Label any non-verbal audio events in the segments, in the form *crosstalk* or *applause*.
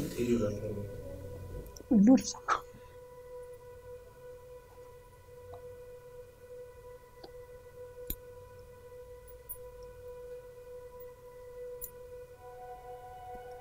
بتقولي له للكلمة؟ يرجع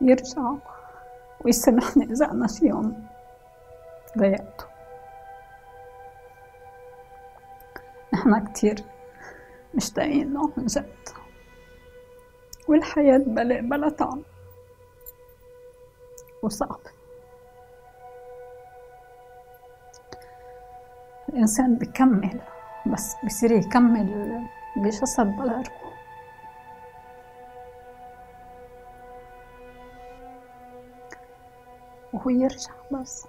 يرجع. ويسامحني إذا أنا في يوم. ضايقته نحنا كتير مشتاقين له من جد والحياة بلا بلا طعم. وصعبة الإنسان بيكمل بس بصير يكمل بجسد بلا روح وهو يرجع بس.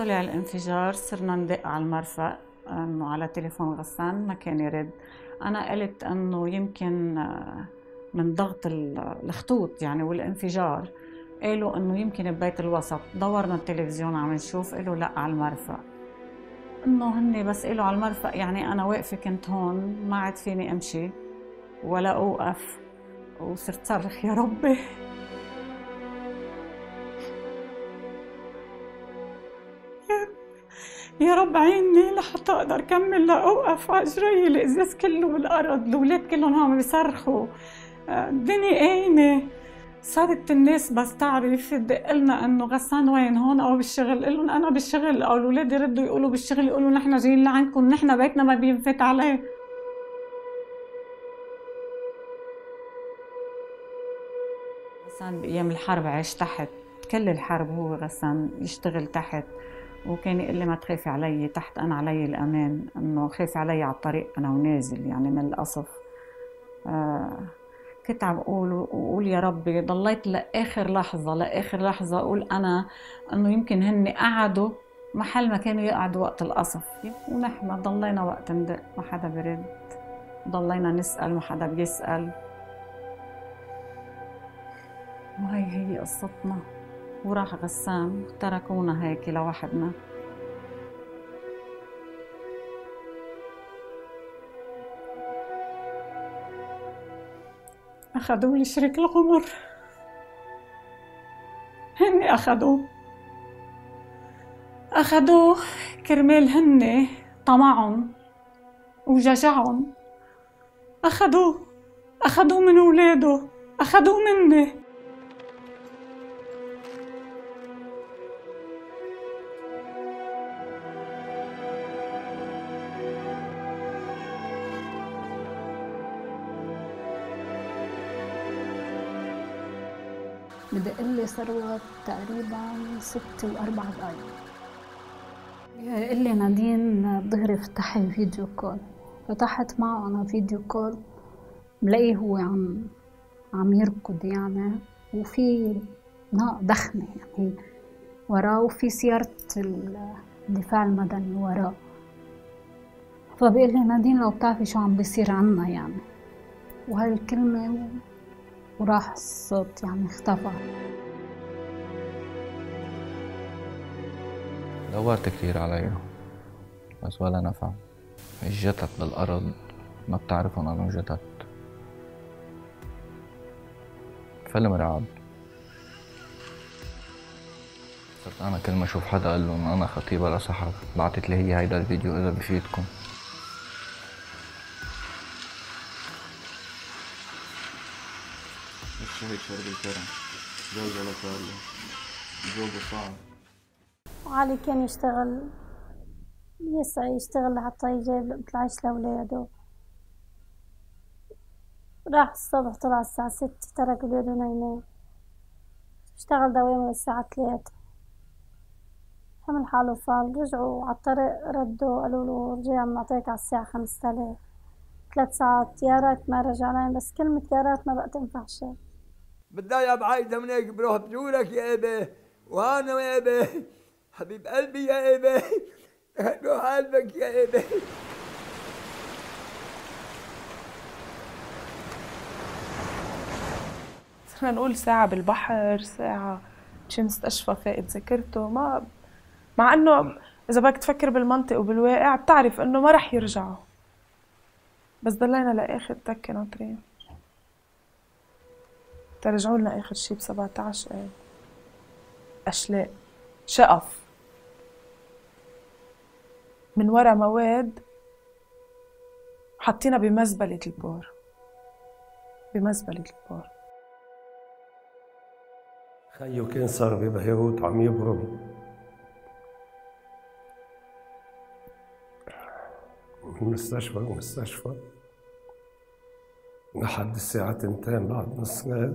طلع الانفجار صرنا ندق على المرفق إنه على تليفون غسان ما كان يرد. أنا قلت إنه يمكن آه، من ضغط ال- الخطوط يعني والانفجار. قالوا إنه يمكن ببيت الوسط. دورنا التلفزيون عم نشوف قالوا لأ على المرفق إنه هن بس قالوا على المرفق يعني أنا واقفة كنت هون ما عاد فيني أمشي ولا أوقف. وصرت صرخ يا ربي. يا رب عيني لحتى أقدر أكمل لاوقف أجري الازاز كله بالارض الاولاد كلهم عم بيصرخوا. آه، الدنيا قايمة. صارت الناس بس تعرف تدق لنا إنه غسان وين هون أو بالشغل. قل لهم أنا بالشغل أو الأولاد يردوا يقولوا بالشغل يقولوا نحن جايين لعندكم نحن بيتنا ما بينفت عليه. غسان بأيام الحرب عاش تحت كل الحرب هو غسان يشتغل تحت. وكان يقول لي ما تخافي علي تحت أنا علي الأمان إنه خافي علي على الطريق أنا ونازل يعني من القصف. آه كنت عم أقول وقول يا ربي ضليت لآخر لحظة لآخر لحظة أقول أنا إنه يمكن هن قعدوا محل ما كانوا يقعدوا وقت القصف. ونحن ضلينا وقت ندق ما حدا برد ضلينا نسأل ما حدا بيسأل. وهي هي قصتنا. وراح غسان تركونا هيك لوحدنا. أخذوا لي شريك العمر هني أخذوه أخذوه كرمال هني طمعهم وجشعهم أخذوه أخذوه من ولاده أخذوه مني. بدق لي ثروت تقريبا ست وأربع دقايق. قال لي نادين ظهري افتحي فيديو كول. فتحت معه أنا فيديو كول بلاقيه هو عم عم يركض يعني وفي ناق ضخمة يعني وراه وفي سيارة الدفاع المدني وراه. فبيقول لي نادين لو بتعرفي شو عم بيصير عنا يعني. وهاي الكلمة وراح الصوت يعني اختفى. دورت كتير عليها بس ولا نفع. اجتت بالأرض ما بتعرفهم أنو جتت فيلم رعب. صرت أنا كل ما أشوف حدا قال لهم أنا خطيبة لسحر بعتت لي هي هيدا الفيديو إذا بفيدكم. الشهيد شرب الكرم. زوجة لطالة زوجة صعب. وعلي كان يشتغل يسعى يشتغل لحتى يجيب العيش لأولاده. راح الصبح طلع الساعة ستة ترك ولاده نايمين اشتغل دوامة الساعة تلاتة. عمل حاله فال رجعوا على الطريق ردوا قالوا له رجع بنعطيك على الساعة خمسة آلاف ثلاث ساعات يا ريت ما رجع لين بس كلمة يا ريت ما بقى تنفع شي بتضيع بعيدة من هيك بروح بزورك يا إبي وأنا يا إبي حبيب قلبي يا إبي روح قلبك يا ابني صرنا نقول ساعة بالبحر ساعة شي مستشفى فاقد ذاكرته. ما مع إنه إذا بدك تفكر بالمنطق وبالواقع بتعرف إنه ما رح يرجعوا. بس ضلينا لآخر تكة ناطرين. ترجعوا لنا آخر شي ب 17 إيه أشلاء. شقف. من ورا مواد حطينا بمزبلة ال port بمزبلة ال port خيو كان صار ببيروت عم يبرم. من مستشفى. لمستشفى لحد الساعة تنتين بعد نص ليل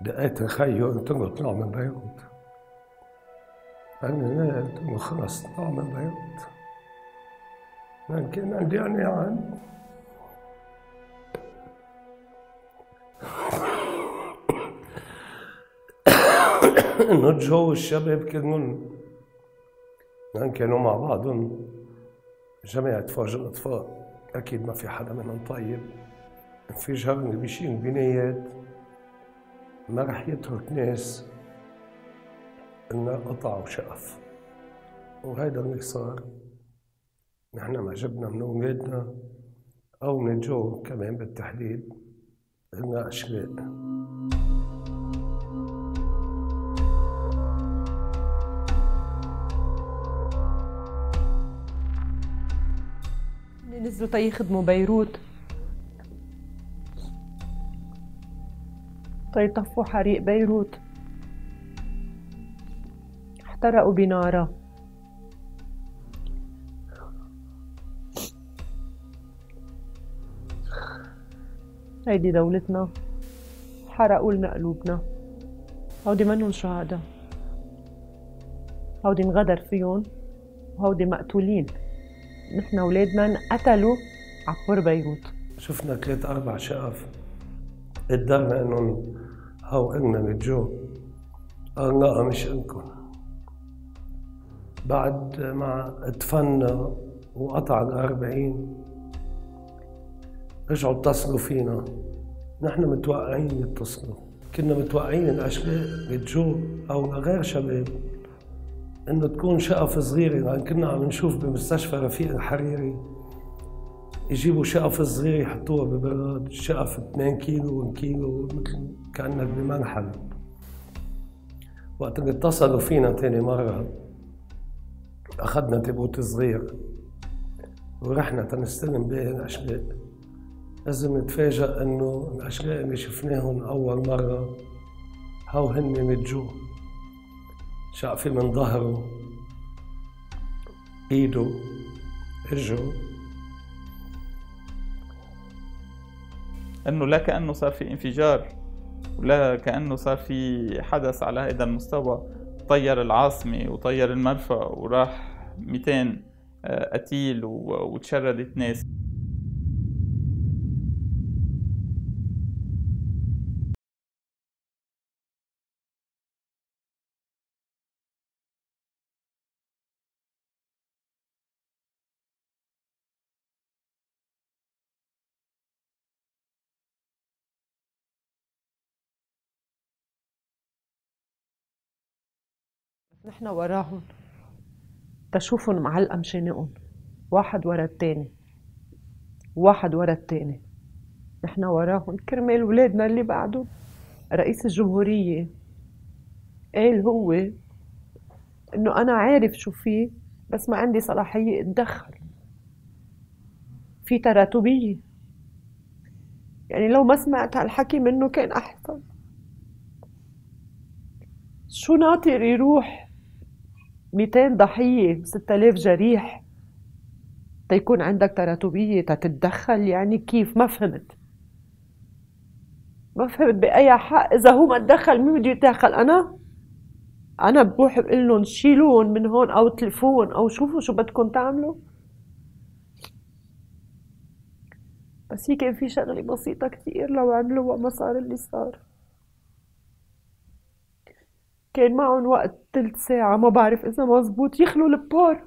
دقيت خيو له اطلع من بيروت لي ليه؟ قلت له خلص اطلع من بيروت لكن عندي يعني عن. *coughs* انه جو الشباب كلهم كانوا مع بعضهم. جماعة فوج الأطفاء أكيد ما في حدا منهم طيب. اللي بيشيل بنايات ما رح يترك ناس إنه قطع وشقف. وهيدا اللي صار نحن ما جبنا من أولادنا أو من الجو كمان بالتحديد إلنا أشلاء. نزلوا تيخدموا بيروت. تيطفوا حريق بيروت. احترقوا بنارة. هيدي دولتنا. حرقوا لنا قلوبنا هودي منهم شهداء هودي انغدر فيهم. وهودي مقتولين. نحن أولادنا انقتلوا عبور بيروت. شفنا ثلاث أربع شقف قدرنا إنهم هو إلنا بالجو قال لا مش إلكم بعد ما اتفنا وقطع الأربعين رجعوا اتصلوا فينا. نحن متوقعين يتصلوا. كنا متوقعين الأشلاء بالجو أو غير شباب. إنه تكون شقف صغيرة. لأن كنا عم نشوف بمستشفى رفيق الحريري يجيبوا شقف صغيرة يحطوها ببراد شقف 2 كيلو كيلو مثل كأنك بمنحل. وقت اللي اتصلوا فينا تاني مرة أخذنا تابوت صغير ورحنا تنستلم باقي الأشلاء لازم نتفاجأ إنه الأشلاء اللي شفناهم أول مرة هو هن متجو. شقفة من ظهره إيده رجله. أنه لا كأنه صار في انفجار ولا كأنه صار في حدث على هذا المستوى. طير العاصمة وطير المرفأ وراح 200 قتيل و- وتشردت ناس. نحن وراهم. تشوفهم معلقة مشانقهم واحد ورا التاني. واحد ورا التاني. نحن وراهم. كرمال ولادنا اللي بعدهم. رئيس الجمهورية قال هو إنه أنا عارف شو فيه بس ما عندي صلاحية أتدخل. في تراتبية. يعني لو ما سمعت هالحكي منه كان أحسن. شو ناطر يروح؟ 200 ضحية 6000 جريح. تيكون عندك تراتبية تتدخل يعني كيف؟ ما فهمت. ما فهمت بأي حق. إذا هو ما تدخل مين بده يتدخل؟ أنا؟ أنا بروح بقول لهم شيلون من هون أو تلفون أو شوفوا شو بدكم تعملوا. بس هي كان في شغلة بسيطة كتير لو عملوها ما صار اللي صار. كان معهم وقت تلت ساعة ما بعرف إذا مزبوط يخلوا ال port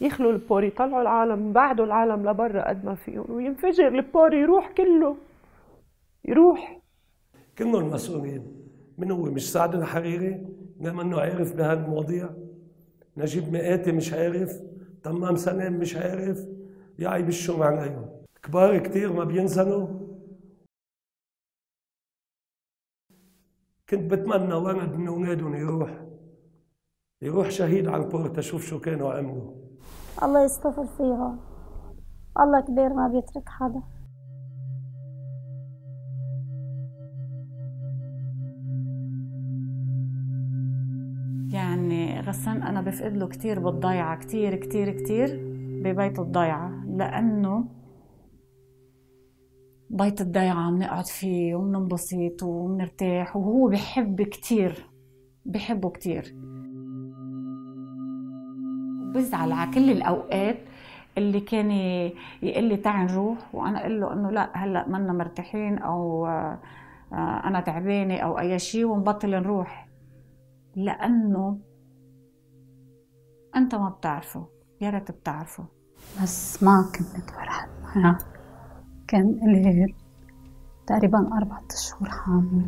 يخلوا ال port يطلعوا العالم يبعدوا العالم لبرا قد ما فيهم. وينفجر ال port يروح كله يروح. كلهم مسؤولين. من هو؟ مش سعد الحريري؟ نعم إنه عارف بهالمواضيع. نجيب ميقاتي مش عارف. تمام سلام مش عارف. يا عيب الشوم عليهم كبار كتير ما بينزلوا. كنت بتمنى ولد من اولادهم يروح. يروح شهيد على البورت أشوف شو كانوا عملوا. الله يستغفر فيهم الله كبير ما بيترك حدا. يعني غسان أنا بفقد له كتير بالضيعة. كتير كتير كتير ببيت الضيعة. لأنه بيت الضيعة بنقعد فيه وبننبسط وبنرتاح وهو بحب كتير بحبه كتير. بزعل على كل الأوقات اللي كان يقول لي تعي نروح وأنا أقول له إنه لا هلأ منا مرتاحين أو آه، أنا تعبانة أو أي شيء ونبطل نروح. لأنه أنت ما بتعرفه يا ريت بتعرفه. بس ما كنت فرحت معها كان إلي تقريبا أربعة أشهر حامل.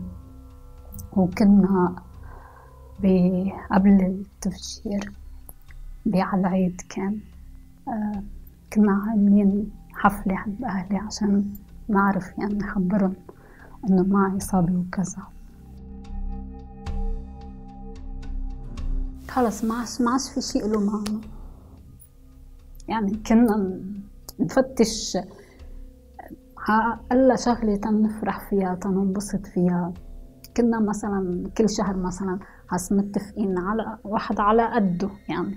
وكنا قبل التفجير على العيد كان. آه، كنا عاملين حفلة عند أهلي عشان نعرف يعني نخبرهم إنه معي إصابة وكذا. خلص ما عادش ما عادش في شيء له معنى. يعني كنا نفتش أقل شغلة تنفرح فيها تننبسط فيها. كنا مثلا كل شهر مثلا هس متفقين على واحد على قده يعني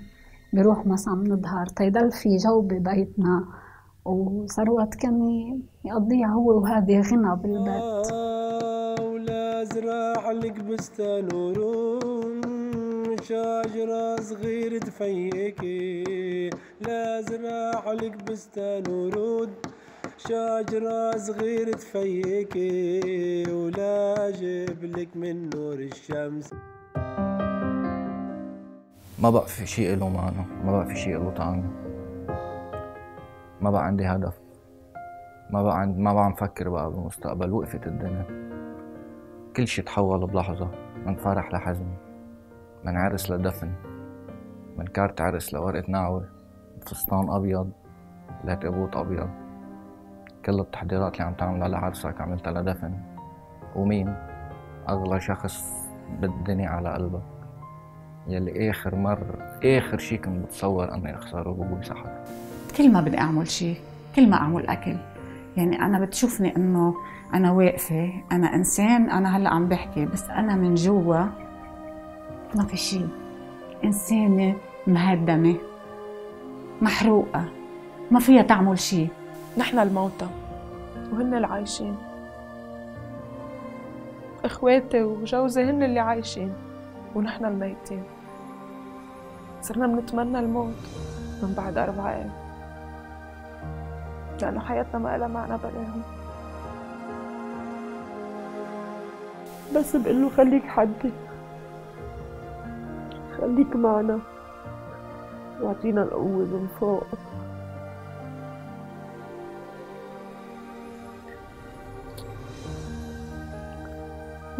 بيروح مثلا نظهر تيضل في جو ببيتنا. وثروت كان يقضيها هو وهذه غنى بالبيت. ولا زرع لك بستان ورود شجرة صغيرة تفيكي. لا زرع لك بستان ورود شجرة صغيرة تفيكي ولا جيب لك من نور الشمس. ما بقى في شيء له معنى ما بقى في شيء له طعم. ما بقى عندي هدف. ما بقى عند ما بقى عم فكر بقى بالمستقبل وقفت الدنيا. كل شيء تحول بلحظة من فرح لحزن من عرس لدفن من كارت عرس لورقة نعوة فستان أبيض لتابوت أبيض. كل التحضيرات اللي عم تعملها لعرسك عملتها لدفن. ومين؟ أغلى شخص بالدنيا على قلبك. يلي آخر مرة آخر شي كنت بتصور إني أخسره هو سحر كل ما بدي أعمل شيء كل ما أعمل أكل. يعني أنا بتشوفني إنه أنا واقفة أنا إنسان أنا هلأ عم بحكي بس أنا من جوا ما في شيء إنسانة مهدمة محروقة ما فيها تعمل شيء نحن الموتى. وهن العايشين إخواتي وجوزي هن اللي عايشين. ونحن الميتين. صرنا بنتمنى الموت من بعد أربع أيام. لأنه حياتنا ما لها معنى بلاهم. بس بقول له خليك حدي. خليك معنا. واعطينا القوة من فوق.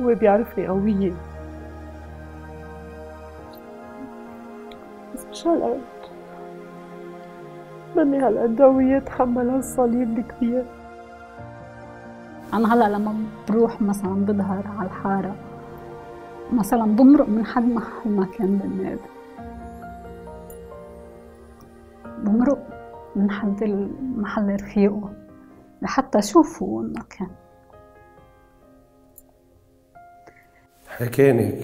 هو بيعرفني قوية. بس مش هالقد مني هالقد قوية اتحمل هالصليب الكبير. أنا هلأ لما بروح مثلا بظهر على الحارة مثلا بمرق من حد محل ما كان بالنادي بمرق من حد المحل رفيقه لحتى أشوفه إنه كان. حكاني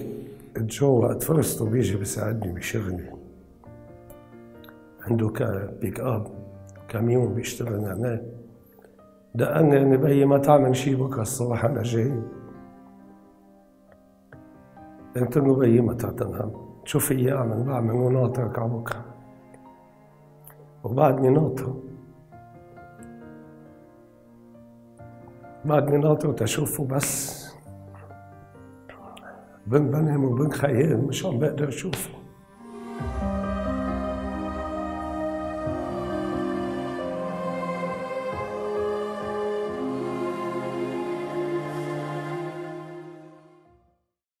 جو وقت فرصته بيجي بيساعدني بشغلي عنده بيك أب كاميون بيشتغل هناك دقني اني بيي ما تعمل شي بكرة الصبح أنا جاي. قلت له بيي ما تعتنهم. شو في أعمل بعمل وناطرك على بكرة. وبعدني ناطره. بعدني ناطره تشوفه بس. بين بنهم وبين خيال مش عم بقدر اشوفه